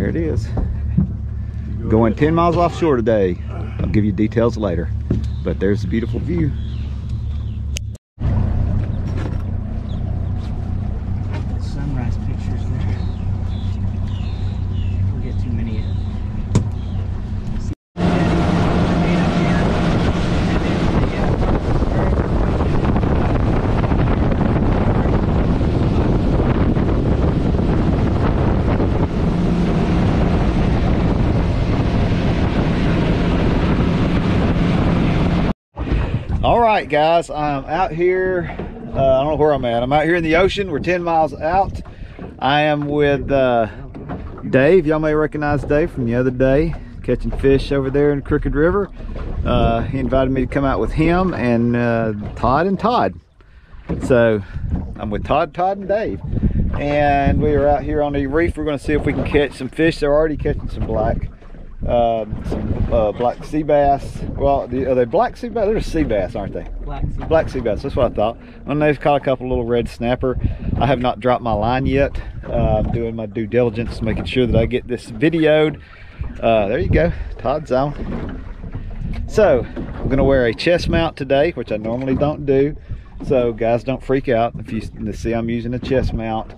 There it is. Going 10 miles offshore today. I'll give you details later. But there's a beautiful view. Sunrise pictures there. We'll get too many. All right, guys, I'm out here. Uh, I don't know where I'm at. I'm out here in the ocean. We're 10 miles out. I am with uh, Dave. Y'all may recognize Dave from the other day, catching fish over there in Crooked River. Uh, he invited me to come out with him and uh, Todd and Todd. So I'm with Todd, Todd, and Dave. And we are out here on the reef. We're going to see if we can catch some fish. They're already catching some black um, some uh, black sea bass. Well, the, are they black sea bass? They're sea bass, aren't they? Black sea. Black sea bass. That's what I thought. And they've caught a couple little red snapper. I have not dropped my line yet. Uh, I'm doing my due diligence, making sure that I get this videoed. Uh, there you go, Todd's on. So I'm gonna wear a chest mount today, which I normally don't do. So guys, don't freak out if you see I'm using a chest mount.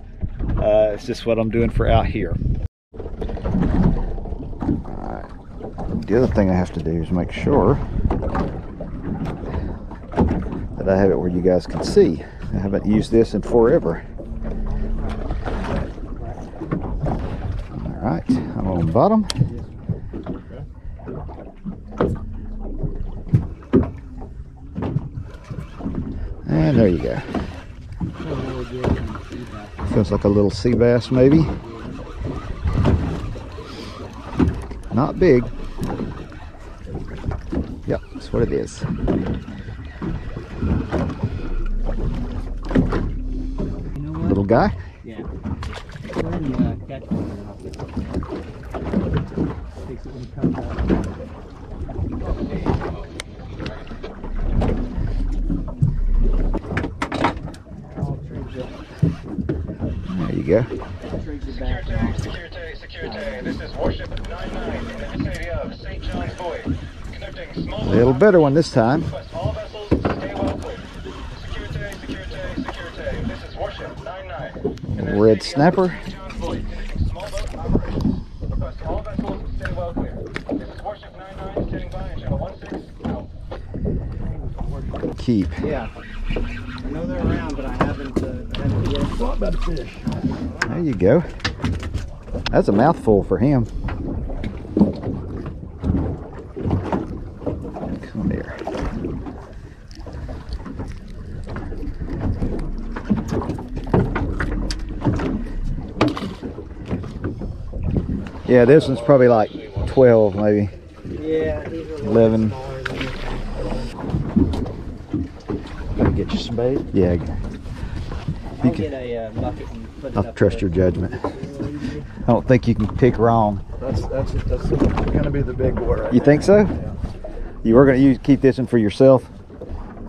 Uh, it's just what I'm doing for out here. The other thing I have to do is make sure that I have it where you guys can see. I haven't used this in forever. All right, I'm on bottom. And there you go. Feels like a little sea bass maybe. Not big. Yep, that's what it is. You know? Little guy. Yeah. There you go. Security, security, security. This is Warship 99 A little better one this time. Request all vessels stay well clear. Security, security, security. This is Warship 99. in Red snapper. St. John's Buoy. Conducting small boat operations. Request all vessels stay well clear. This is Warship 99 standing by channel 16 out. Keep. Yeah. I know they're around, but I haven't, uh, I haven't yet. What about a fish? There you go. That's a mouthful for him. Come here. Yeah, this one's probably like 12 maybe. Yeah, these are a little 11. smaller than- Let me get you some bait. Yeah. You I'll can, get a uh, bucket and put I'll up trust your judgment. I don't think you can pick wrong. That's that's that's gonna be the big boy right You there. think so? You were going to use keep this one for yourself.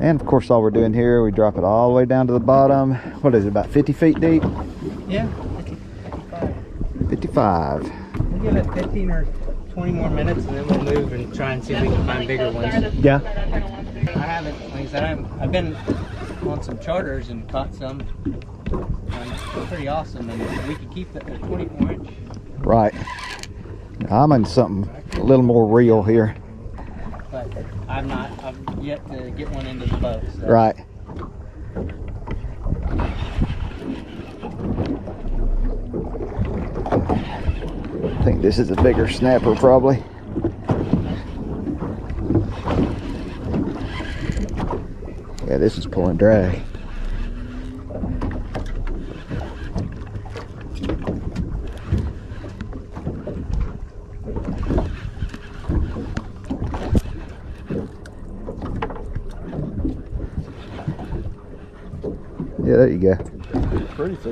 And of course, all we're doing here, we drop it all the way down to the bottom. What is it, about 50 feet deep? Yeah. 55. We'll give it 15 or 20 more minutes and then we'll move and try and see if we can find bigger ones. Yeah. I haven't, like I said, I'm, I've been on some charters and caught some. Um, it's pretty awesome. And we could keep the, the 24 inch. Right. I'm in something a little more real here. But I'm not, I've yet to get one into the boat. So. Right. I think this is a bigger snapper probably. Yeah, this is pulling drag. Yeah, there you go.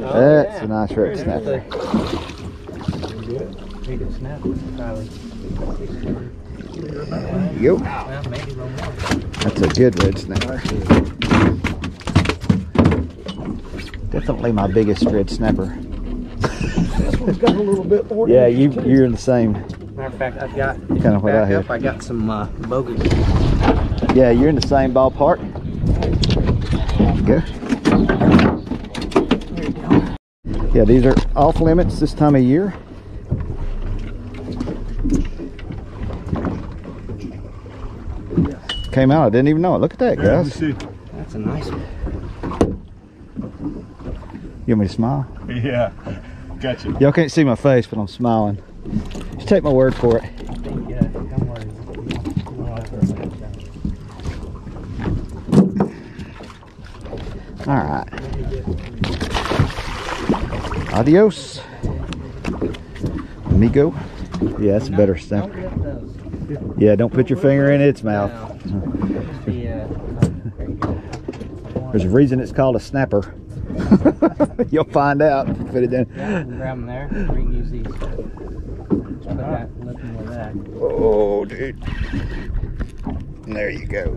That's a nice red snapper. Big snap, probably. There. Well, maybe a more. That's a good red snapper. Definitely my biggest red snapper. This one's got a little bit more. Yeah, you, you're in the same. Matter of fact, I've got Kinda what I back had. up. I got some uh, bogus. Yeah, you're in the same ballpark. Go. Yeah, these are off limits this time of year. Came out, I didn't even know it. Look at that, Yeah, let me guys. see. That's a nice one. You want me to smile? Yeah, gotcha. Y'all can't see my face, but I'm smiling. Just take my word for it. I uh, don't worry. You know, I'll throw that down. All right. Adios. Amigo. Yeah, that's a better Don't stamp. Yeah, don't put your finger in its mouth. No. Just the, uh, there you go. There's a reason it's called a snapper. You'll find out. Put it in. Yeah, grab them there. We can use these. Put that, with that. Oh, dude. There you go.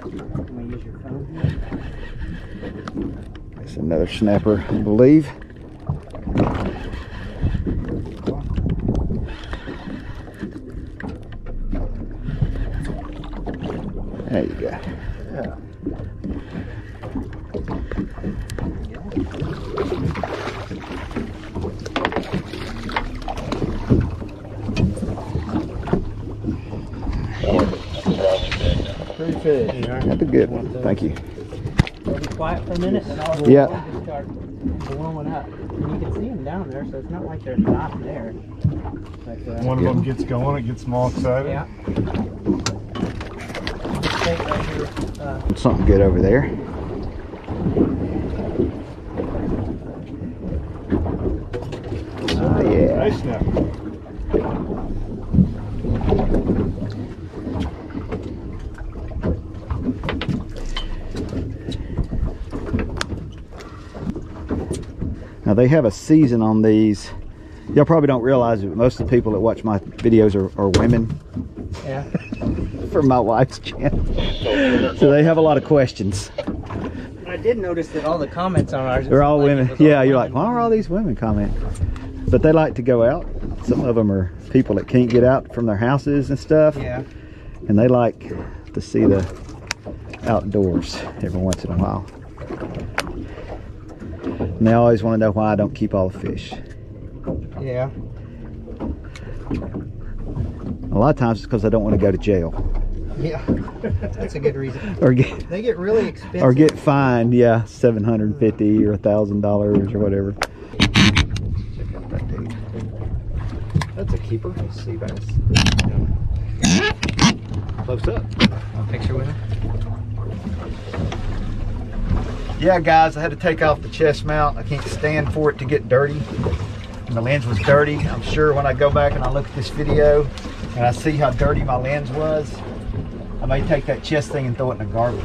Can we use your phone here? That's another snapper, I believe. There you go. Yeah. Pretty fish. That's a good one. Thank you. We'll be quiet for a minute and I'll Yeah. just start blowing up. And you can see them down there, so it's not like they're not there. But, uh, One of them gets going, it gets them all excited. Yeah. Right here, uh, Something good over there. Oh, yeah. Nice snap. Now they have a season on these. Y'all probably don't realize it, but most of the people that watch my videos are, are women yeah. for my wife's channel. So they have a lot of questions. I did notice that all the comments on ours. They're all like women. was all Yeah, you're like, why are all these women comment? But they like to go out. Some of them are people that can't get out from their houses and stuff. Yeah. And they like to see the outdoors every once in a while. And they always want to know why I don't keep all the fish. Yeah. A lot of times it's because I don't want to go to jail Yeah. That's a good reason. or get They get really expensive. or get fined. Yeah, seven hundred and fifty or a thousand dollars or whatever. Check out that dude. That's a keeper. Sea bass. Close up. A picture with him. Yeah, guys, I had to take off the chest mount. I can't stand for it to get dirty. And the lens was dirty. I'm sure when I go back and I look at this video and I see how dirty my lens was, I may take that chest thing and throw it in the garbage.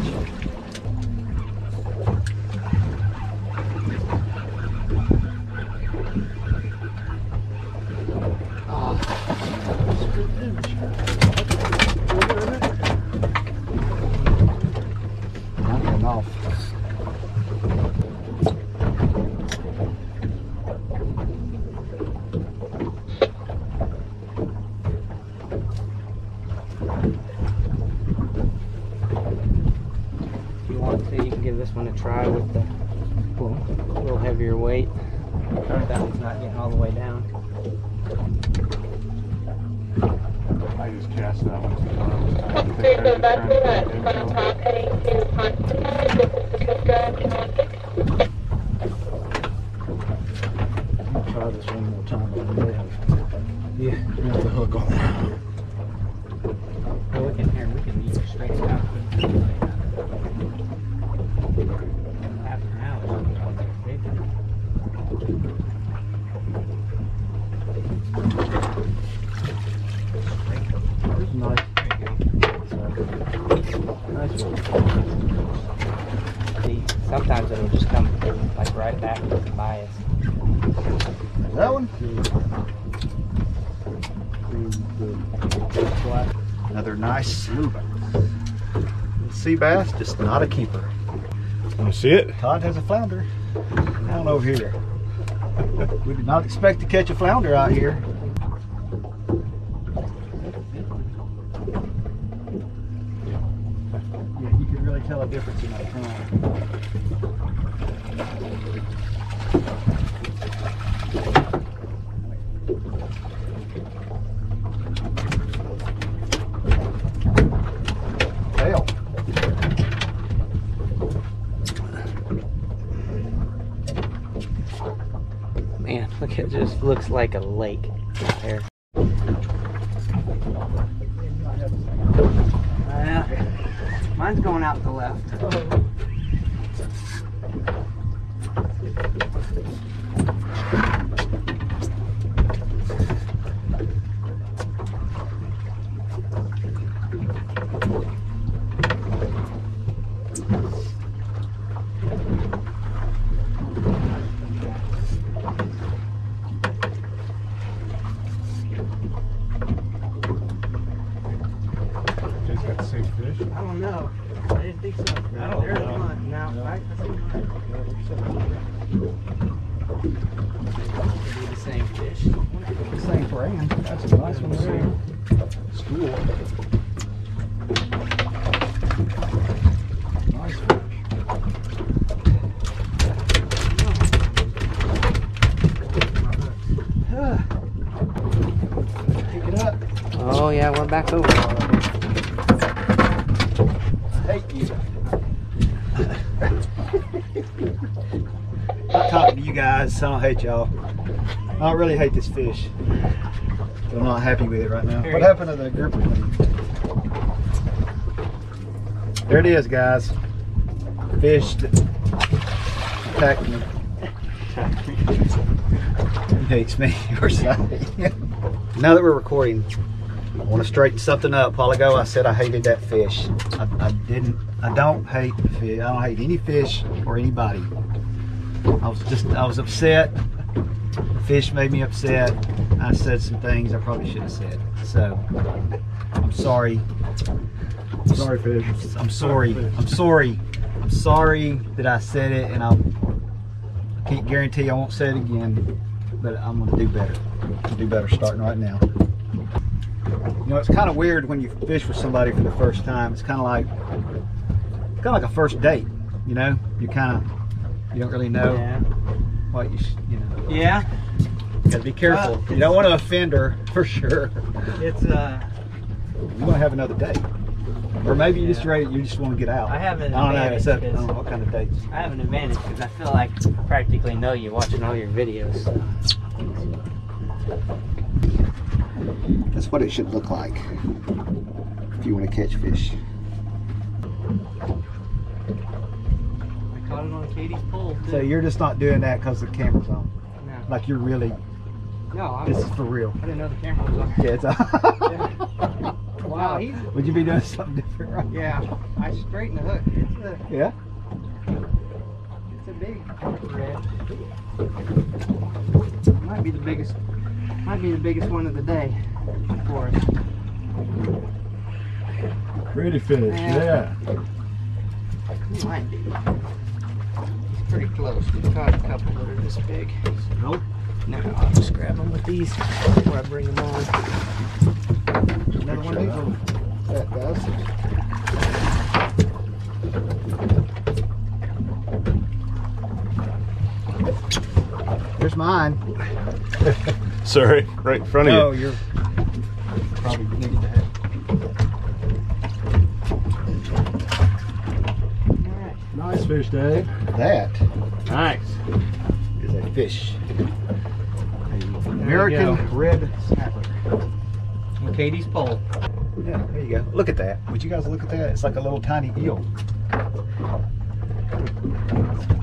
I'm getting off. If you want to, you can give this one a try with the little, little heavier weight. That one's not getting all the way down. I just cast that one too far. I was trying to think I was trying to find info. I'm gonna try this one more time. but I may have- Yeah. may have the hook on it. Well, we can here. We can use straight out. Sometimes it'll just come like right back by us. That one? The- the Another nice sea bass, just not a keeper. Want to see it? Todd has a flounder down over here. we did not expect to catch a flounder out here. Yeah, you can really tell a difference in that time. Tail. Man, look, it just looks like a lake out there. Uh, mine's going out the left. Just got the same fish. I don't know. I didn't think so. I don't There's know. one. No, I, I see mine. Could be the same fish. Same brand. That's a nice one there. School. Nice fish. Pick it up. Oh yeah, we're back over. I hate you. Not talking to you guys. I don't hate y'all. I don't really hate this fish. I'm not happy with it right now. What happened to the grouper thing? There it is, guys. Fish that attacked me. Hates me. Or something. now that we're recording, I want to straighten something up. A while ago, I said I hated that fish. I, I didn't. I don't hate the fish. I don't hate any fish or anybody. I was just. I was upset. The fish made me upset. I said some things I probably shouldn't have said. So I'm sorry. Sorry, fish. I'm sorry. I'm sorry. I'm sorry that I said it, and I'll, I can't guarantee I won't say it again, but I'm gonna do better. Do better starting right now. You know, it's kind of weird when you fish with somebody for the first time. It's kind of like, kind of like a first date. You know, you kind of, you don't really know Yeah. what you, sh- you know. Yeah. You gotta be careful. Well, you don't want to offend her for sure. It's uh. You want to have another date, or maybe you just Yeah. ready. You just want to get out. I have an I don't know. advantage It's up, I because- don't know what kind of dates. I have an advantage because I feel like I practically know you watching all your videos. So. That's what it should look like if you want to catch fish. Caught it on Katie's pole too. So you're just not doing that because the camera's on. no, Like you're really, no, I, this is for real. I didn't know the camera was on. Yeah, it's a Wow, he's Would you be doing something different? Right? yeah. I straightened the hook. It's a Yeah. it's a big red. Might be the biggest. Might be the biggest one of the day for us. Pretty fish, Yeah. yeah. Might be. It's pretty close. We've caught a couple that are this big. Nope. No, I'll just grab them with these before I bring them on. Another one of these little fat guys. Here's mine. Sorry, right in front of No, you. Oh, you're probably needed to have. Alright. Nice fish, Dave. That Nice. is a fish. There American red snapper. On Katie's pole. Yeah, there you go. Look at that. Would you guys look at that? It's like a little tiny eel.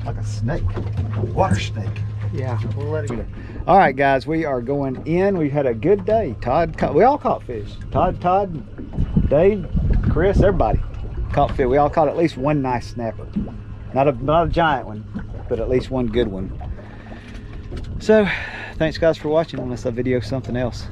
Like a snake. Water snake. Yeah, we'll let it go. All right, guys, we are going in. We've had a good day. Todd, caught, we all caught fish. Todd, Todd, Dave, Chris, everybody caught fish. We all caught at least one nice snapper. Not a not a giant one, but at least one good one. So, thanks guys for watching. Unless I video something else.